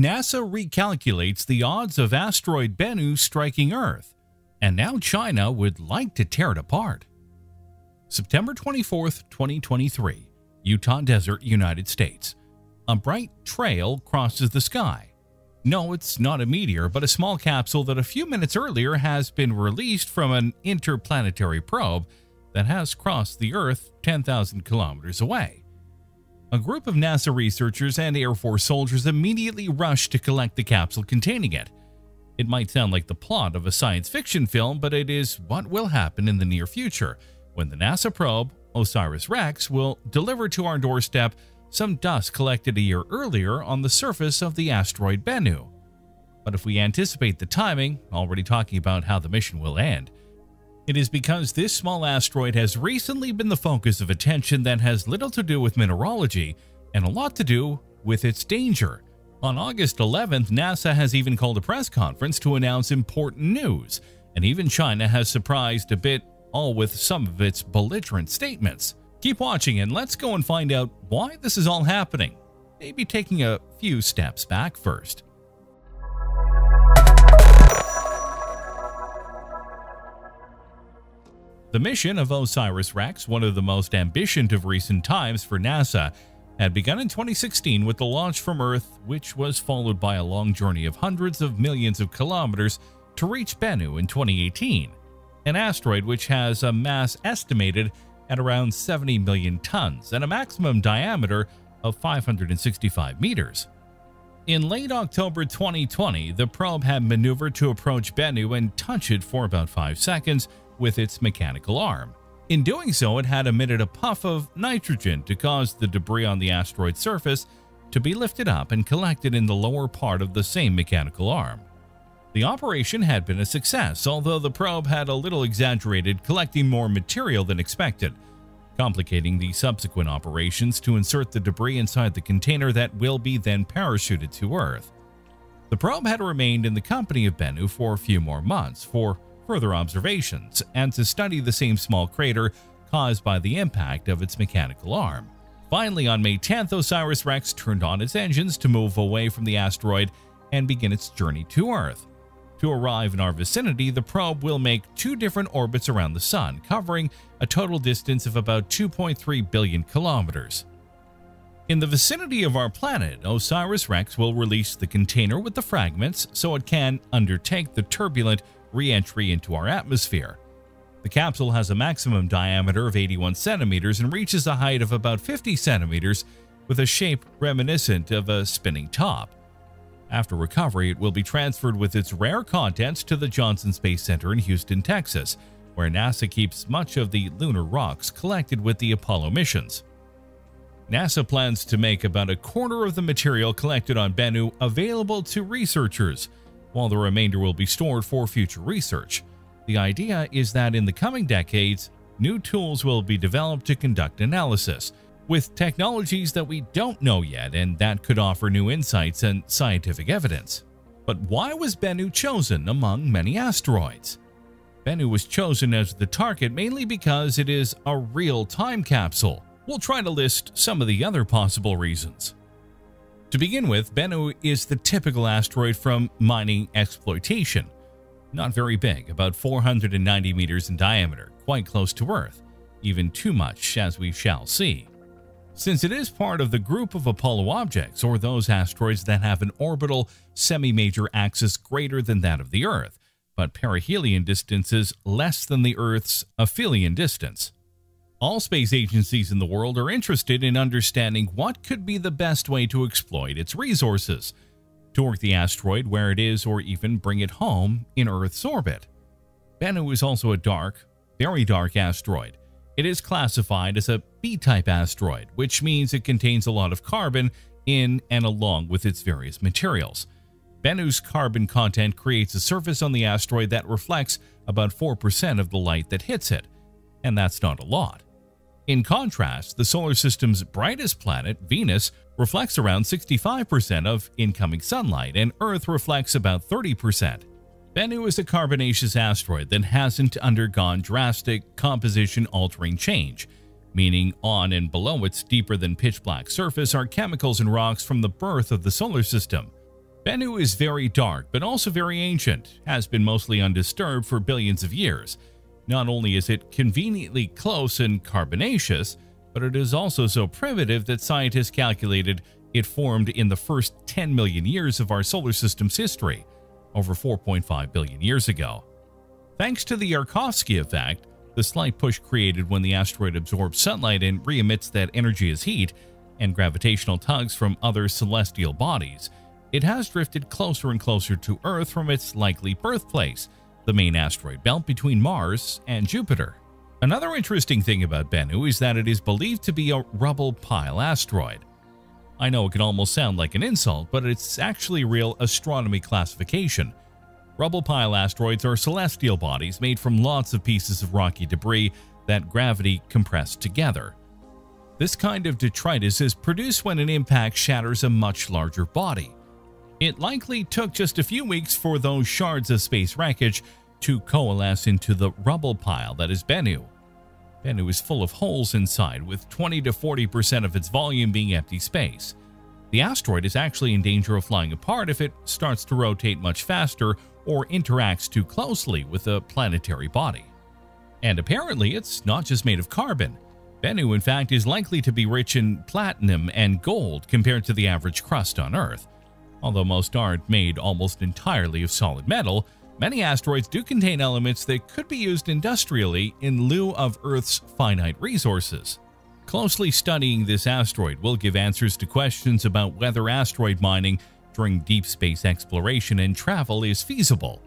NASA recalculates the odds of asteroid Bennu striking Earth, and now China would like to tear it apart. September 24, 2023, Utah Desert, United States. A bright trail crosses the sky. No, it's not a meteor, but a small capsule that a few minutes earlier has been released from an interplanetary probe that has crossed the Earth 10,000 kilometers away. A group of NASA researchers and Air Force soldiers immediately rushed to collect the capsule containing it. It might sound like the plot of a science fiction film, but it is what will happen in the near future when the NASA probe, OSIRIS-REx, will deliver to our doorstep some dust collected a year earlier on the surface of the asteroid Bennu. But if we anticipate the timing, already talking about how the mission will end, it is because this small asteroid has recently been the focus of attention that has little to do with mineralogy and a lot to do with its danger. On August 11th, NASA has even called a press conference to announce important news, and even China has surprised a bit, all with some of its belligerent statements. Keep watching and let's go and find out why this is all happening. Maybe taking a few steps back first. The mission of OSIRIS-REx, one of the most ambitious of recent times for NASA, had begun in 2016 with the launch from Earth, which was followed by a long journey of hundreds of millions of kilometers to reach Bennu in 2018, an asteroid which has a mass estimated at around 70 million tons and a maximum diameter of 565 meters. In late October 2020, the probe had maneuvered to approach Bennu and touch it for about 5 seconds with its mechanical arm. In doing so, it had emitted a puff of nitrogen to cause the debris on the asteroid's surface to be lifted up and collected in the lower part of the same mechanical arm. The operation had been a success, although the probe had a little exaggerated, collecting more material than expected, complicating the subsequent operations to insert the debris inside the container that will be then parachuted to Earth. The probe had remained in the company of Bennu for a few more months for further observations and to study the same small crater caused by the impact of its mechanical arm. Finally, on May 10th, OSIRIS-REx turned on its engines to move away from the asteroid and begin its journey to Earth. To arrive in our vicinity, the probe will make two different orbits around the Sun, covering a total distance of about 2.3 billion kilometers. In the vicinity of our planet, OSIRIS-REx will release the container with the fragments so it can undertake the turbulent re-entry into our atmosphere. The capsule has a maximum diameter of 81 centimeters and reaches a height of about 50 centimeters with a shape reminiscent of a spinning top. After recovery, it will be transferred with its rare contents to the Johnson Space Center in Houston, Texas, where NASA keeps much of the lunar rocks collected with the Apollo missions. NASA plans to make about a quarter of the material collected on Bennu available to researchers, while the remainder will be stored for future research. The idea is that in the coming decades, new tools will be developed to conduct analysis, with technologies that we don't know yet and that could offer new insights and scientific evidence. But why was Bennu chosen among many asteroids? Bennu was chosen as the target mainly because it is a real time capsule. We'll try to list some of the other possible reasons. To begin with, Bennu is the typical asteroid from mining exploitation. Not very big, about 490 meters in diameter, quite close to Earth, even too much as we shall see. Since it is part of the group of Apollo objects, or those asteroids that have an orbital semi-major axis greater than that of the Earth, but perihelion distances less than the Earth's aphelion distance. All space agencies in the world are interested in understanding what could be the best way to exploit its resources, to work the asteroid where it is or even bring it home in Earth's orbit. Bennu is also a dark, very dark asteroid. It is classified as a B-type asteroid, which means it contains a lot of carbon in and along with its various materials. Bennu's carbon content creates a surface on the asteroid that reflects about 4% of the light that hits it, and that's not a lot. In contrast, the solar system's brightest planet, Venus, reflects around 65% of incoming sunlight, and Earth reflects about 30%. Bennu is a carbonaceous asteroid that hasn't undergone drastic composition-altering change, meaning on and below its deeper than pitch black surface are chemicals and rocks from the birth of the solar system. Bennu is very dark, but also very ancient, has been mostly undisturbed for billions of years. Not only is it conveniently close and carbonaceous, but it is also so primitive that scientists calculated it formed in the first 10 million years of our solar system's history, over 4.5 billion years ago. Thanks to the Yarkovsky effect, the slight push created when the asteroid absorbs sunlight and re-emits that energy as heat, and gravitational tugs from other celestial bodies, it has drifted closer and closer to Earth from its likely birthplace, the main asteroid belt between Mars and Jupiter. Another interesting thing about Bennu is that it is believed to be a rubble pile asteroid. I know it can almost sound like an insult, but it's actually real astronomy classification – Rubble pile asteroids are celestial bodies made from lots of pieces of rocky debris that gravity compressed together. This kind of detritus is produced when an impact shatters a much larger body. It likely took just a few weeks for those shards of space wreckage to coalesce into the rubble pile that is Bennu. Bennu is full of holes inside, with 20 to 40% of its volume being empty space. The asteroid is actually in danger of flying apart if it starts to rotate much faster or interacts too closely with a planetary body. And apparently, it's not just made of carbon. Bennu, in fact, is likely to be rich in platinum and gold compared to the average crust on Earth. Although most aren't made almost entirely of solid metal, many asteroids do contain elements that could be used industrially in lieu of Earth's finite resources. Closely studying this asteroid will give answers to questions about whether asteroid mining during deep space exploration and travel is feasible.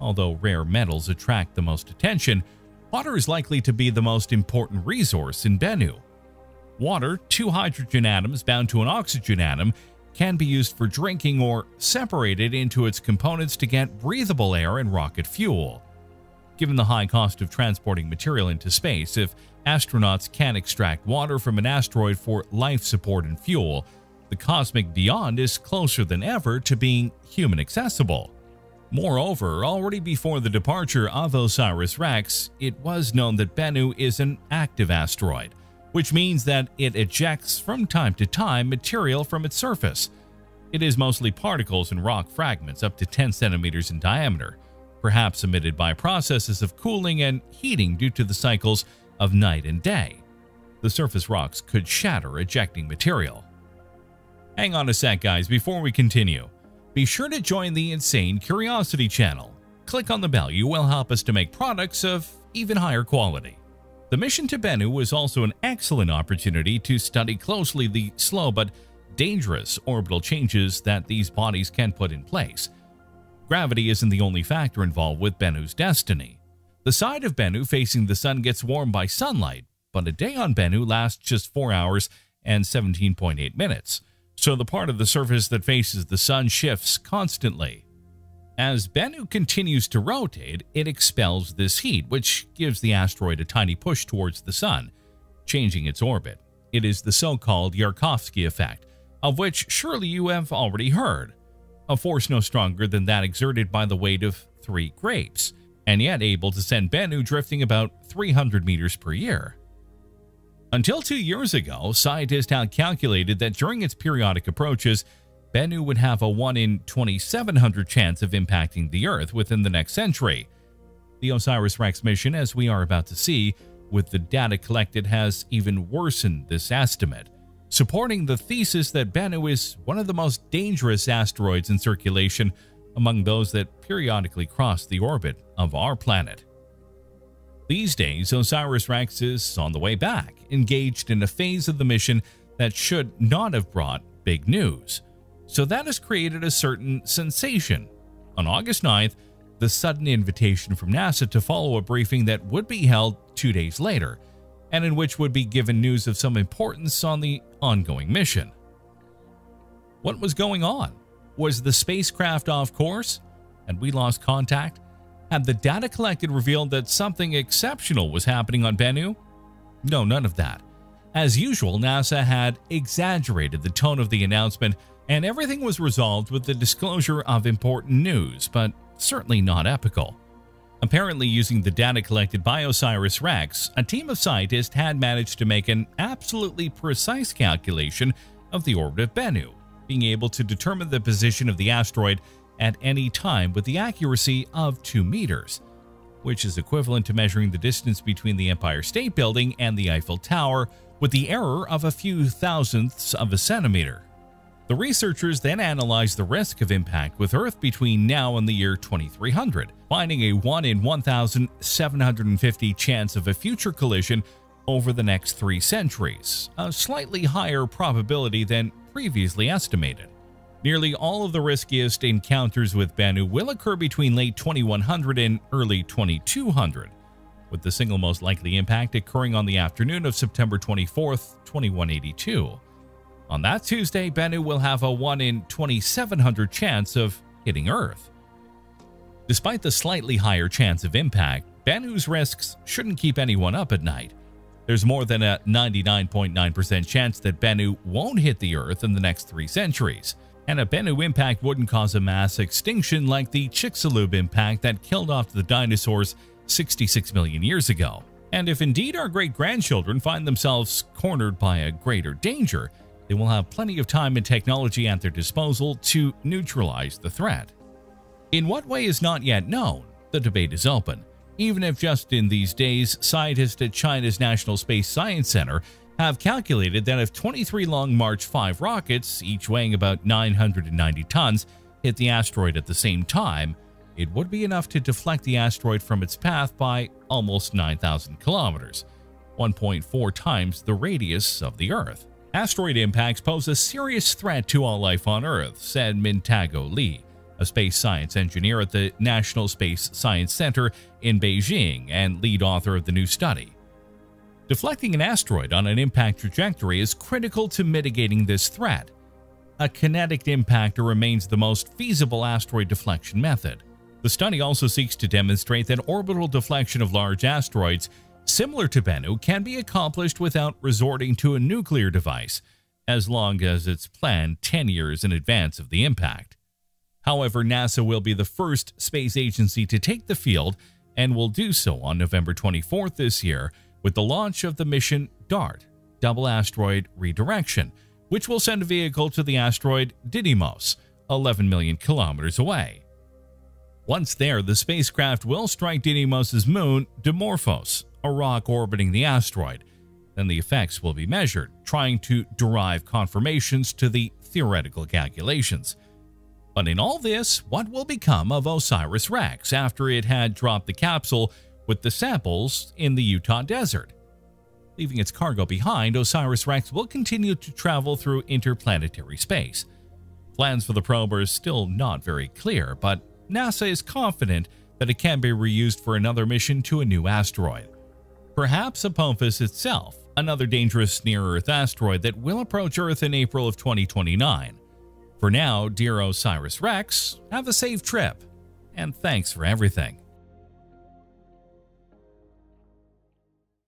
Although rare metals attract the most attention, water is likely to be the most important resource in Bennu. Water, two hydrogen atoms bound to an oxygen atom, can be used for drinking or separated into its components to get breathable air and rocket fuel. Given the high cost of transporting material into space, if astronauts can extract water from an asteroid for life support and fuel, the cosmic beyond is closer than ever to being human accessible. Moreover, already before the departure of OSIRIS-REx, it was known that Bennu is an active asteroid, which means that it ejects from time to time material from its surface. It is mostly particles and rock fragments up to 10 centimeters in diameter, perhaps emitted by processes of cooling and heating due to the cycles of night and day. The surface rocks could shatter ejecting material. Hang on a sec guys before we continue. Be sure to join the Insane Curiosity channel. Click on the bell, you will help us to make products of even higher quality. The mission to Bennu was also an excellent opportunity to study closely the slow but dangerous orbital changes that these bodies can put in place. Gravity isn't the only factor involved with Bennu's destiny. The side of Bennu facing the sun gets warmed by sunlight, but a day on Bennu lasts just 4 hours and 17.8 minutes so the part of the surface that faces the sun shifts constantly. As Bennu continues to rotate, it expels this heat, which gives the asteroid a tiny push towards the sun, changing its orbit. It is the so-called Yarkovsky effect, of which surely you have already heard. A force no stronger than that exerted by the weight of three grapes, and yet able to send Bennu drifting about 300 meters per year. Until two years ago, scientists had calculated that during its periodic approaches, Bennu would have a 1 in 2700 chance of impacting the Earth within the next century. The OSIRIS-REx mission, as we are about to see, with the data collected has even worsened this estimate, supporting the thesis that Bennu is one of the most dangerous asteroids in circulation among those that periodically cross the orbit of our planet. These days, OSIRIS-REx is on the way back, engaged in a phase of the mission that should not have brought big news. So that has created a certain sensation. On August 9th, the sudden invitation from NASA to follow a briefing that would be held two days later, and in which would be given news of some importance on the ongoing mission. What was going on? Was the spacecraft off course? Had we lost contact? Had the data collected revealed that something exceptional was happening on Bennu? No, none of that. As usual, NASA had exaggerated the tone of the announcement and everything was resolved with the disclosure of important news, but certainly not epical. Apparently using the data collected by OSIRIS-REx, a team of scientists had managed to make an absolutely precise calculation of the orbit of Bennu, being able to determine the position of the asteroid at any time with the accuracy of 2 meters, which is equivalent to measuring the distance between the Empire State Building and the Eiffel Tower with the error of a few thousandths of a centimeter. The researchers then analyzed the risk of impact with Earth between now and the year 2300, finding a 1 in 1,750 chance of a future collision over the next three centuries, a slightly higher probability than previously estimated. Nearly all of the riskiest encounters with Bennu will occur between late 2100 and early 2200, with the single most likely impact occurring on the afternoon of September 24, 2182. On that Tuesday, Bennu will have a 1 in 2700 chance of hitting Earth. Despite the slightly higher chance of impact, Bennu's risks shouldn't keep anyone up at night. There's more than a 99.9% chance that Bennu won't hit the Earth in the next three centuries, and a Bennu impact wouldn't cause a mass extinction like the Chicxulub impact that killed off the dinosaurs 66 million years ago. And if indeed our great-grandchildren find themselves cornered by a greater danger, they will have plenty of time and technology at their disposal to neutralize the threat. In what way is not yet known, the debate is open, even if just in these days, scientists at China's National Space Science Center have calculated that if 23 Long March 5 rockets, each weighing about 990 tons, hit the asteroid at the same time, it would be enough to deflect the asteroid from its path by almost 9,000 kilometers, 1.4 times the radius of the Earth. Asteroid impacts pose a serious threat to all life on Earth, said Mingtao Li, a space science engineer at the National Space Science Center in Beijing and lead author of the new study. Deflecting an asteroid on an impact trajectory is critical to mitigating this threat. A kinetic impactor remains the most feasible asteroid deflection method. The study also seeks to demonstrate that orbital deflection of large asteroids similar to Bennu can be accomplished without resorting to a nuclear device, as long as it's planned 10 years in advance of the impact. However, NASA will be the first space agency to take the field and will do so on November 24th this year with the launch of the mission DART, Double Asteroid Redirection, which will send a vehicle to the asteroid Didymos, 11 million kilometers away. Once there, the spacecraft will strike Didymos' moon, Dimorphos, a rock orbiting the asteroid. Then the effects will be measured, trying to derive confirmations to the theoretical calculations. But in all this, what will become of OSIRIS-REx after it had dropped the capsule with the samples in the Utah desert? Leaving its cargo behind, OSIRIS-REx will continue to travel through interplanetary space. Plans for the probe are still not very clear, but NASA is confident that it can be reused for another mission to a new asteroid. Perhaps Apophis itself, another dangerous near-Earth asteroid that will approach Earth in April of 2029. For now, dear OSIRIS-REx, have a safe trip, and thanks for everything.